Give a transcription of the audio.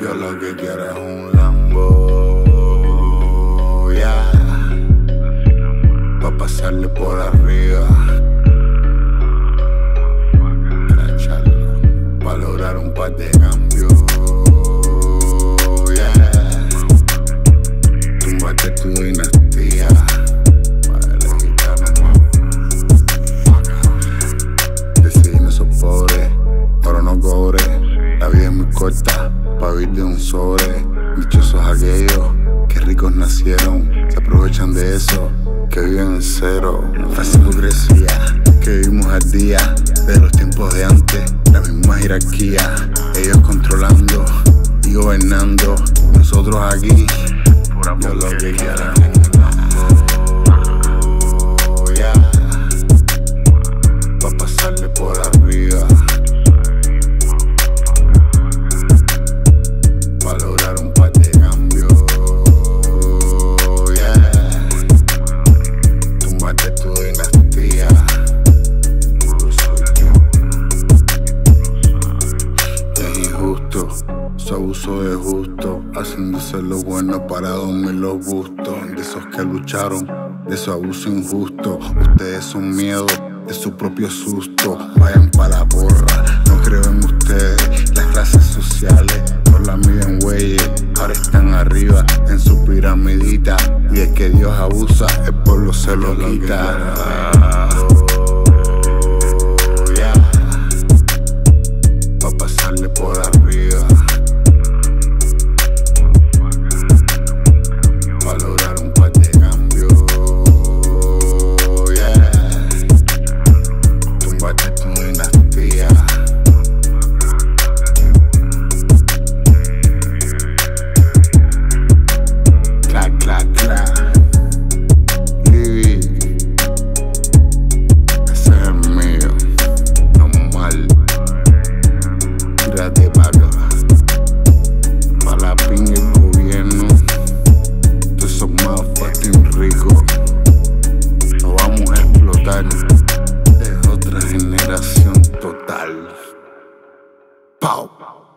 Yo lo que quiero es un Lambo, ya. Pa' pasarle por arriba. Tracharlo, pa' lograr un par de cambios, yeah. Tumbate tu dinastía. Decidí no sos pobre, pero no cobre. La vida es muy corta, de un sobre. Dichosos aquellos que ricos nacieron, se aprovechan de eso, que viven en cero. Fácil hipocresía, que vivimos al día de los tiempos de antes. La misma jerarquía, ellos controlando y gobernando. Nosotros aquí, yo lo que quiero su abuso de justo, haciéndose lo bueno para dormir los gustos. De esos que lucharon, de su abuso injusto. Ustedes son miedo de su propio susto. Vayan para la porra, no creo en ustedes. Las clases sociales no la miden güeyes. Ahora están arriba en su piramidita. Y es que Dios abusa, el pueblo se lo quita. bow.